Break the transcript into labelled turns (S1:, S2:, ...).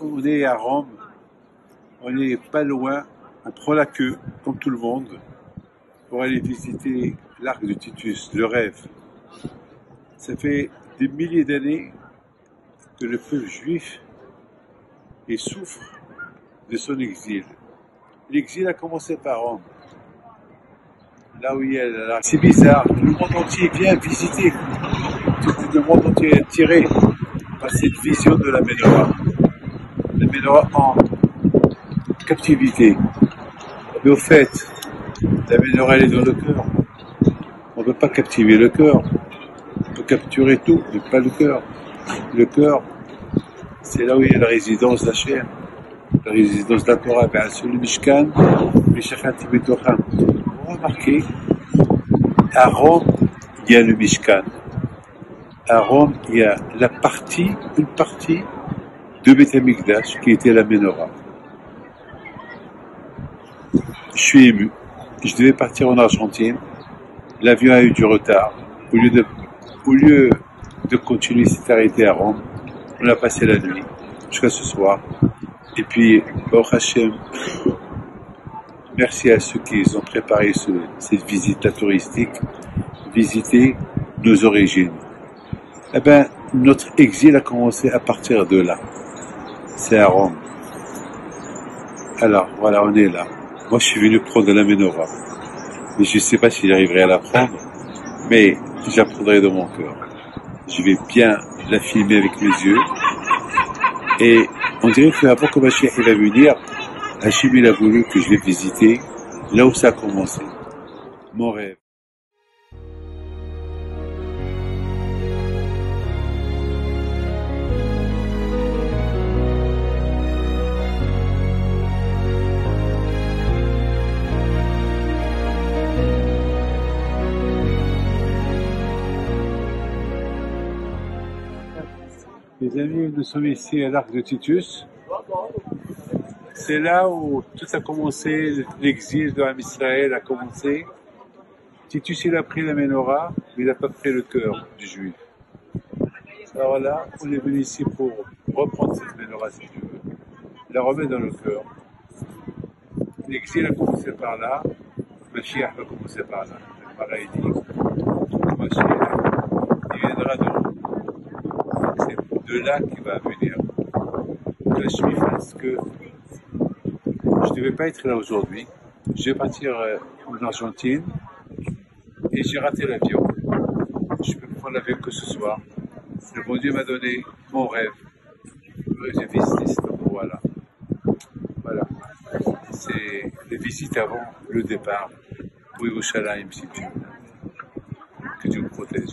S1: on est à Rome, on n'est pas loin, on prend la queue, comme tout le monde, pour aller visiter l'arc de Titus, le rêve. Ça fait des milliers d'années que le peuple juif il souffre de son exil. L'exil a commencé par Rome, là où il est. Là. C'est bizarre, le monde entier vient visiter. Tout le monde entier est attiré par cette vision de la Ménorah. En captivité. Mais au fait, la est dans le cœur. On ne peut pas captiver le cœur. On peut capturer tout, mais pas le cœur. Le cœur, c'est là où il y a la résidence de la chair, la résidence de la Torah. Ben, sur le Mishkan, Vous remarquez, à Rome, il y a le Mishkan. À Rome, il y a la partie, une partie de Beth qui était la Menorah. Je suis ému. Je devais partir en Argentine. L'avion a eu du retard. Au lieu de, au lieu de continuer, s'est arrêté à Rome. On a passé la nuit jusqu'à ce soir. Et puis, Baruch Hashem, merci à ceux qui ont préparé cette visite touristique, visiter nos origines. Eh bien, notre exil a commencé à partir de là. C'est à Rome. Alors, voilà, on est là. Moi, je suis venu prendre la menorah. Mais je ne sais pas si j'arriverai à la prendre, mais j'apprendrai de mon cœur. Je vais bien la filmer avec mes yeux. Et on dirait que Mashiach va venir, Hachim il a voulu que je vais visiter là où ça a commencé. Mon rêve. Les amis, nous sommes ici à l'arc de Titus. C'est là où tout a commencé, l'exil de Israël a commencé. Titus, il a pris la menorah, mais il n'a pas pris le cœur du juif. Alors là, on est venu ici pour reprendre cette menorah, si tu veux, la remettre dans le cœur. L'exil a commencé par là, Mashiach va commencer par là. Pareil dit, Mashiach, il viendra de de là qui va venir la suite parce que je ne devais pas être là aujourd'hui. Je vais partir euh, en Argentine et j'ai raté l'avion. Je peux prendre l'avion que ce soir. Le bon Dieu m'a donné mon rêve. J'ai visité cet. Voilà. C'est les visites avant le départ pour Yerushalayim si tu veux. Que Dieu me protège.